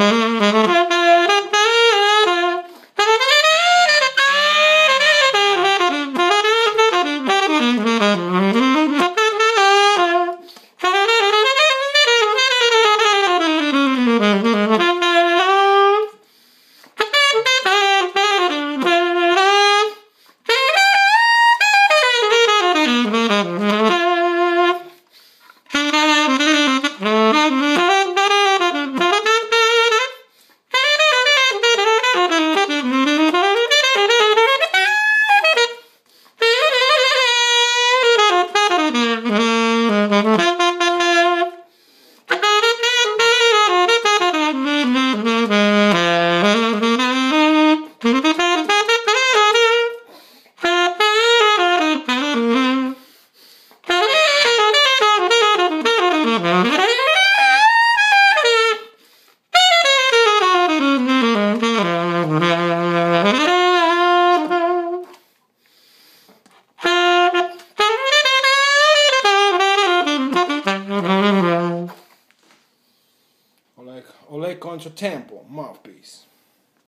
Mm-hmm. Mm-hmm. Blake contratempo, mouthpiece.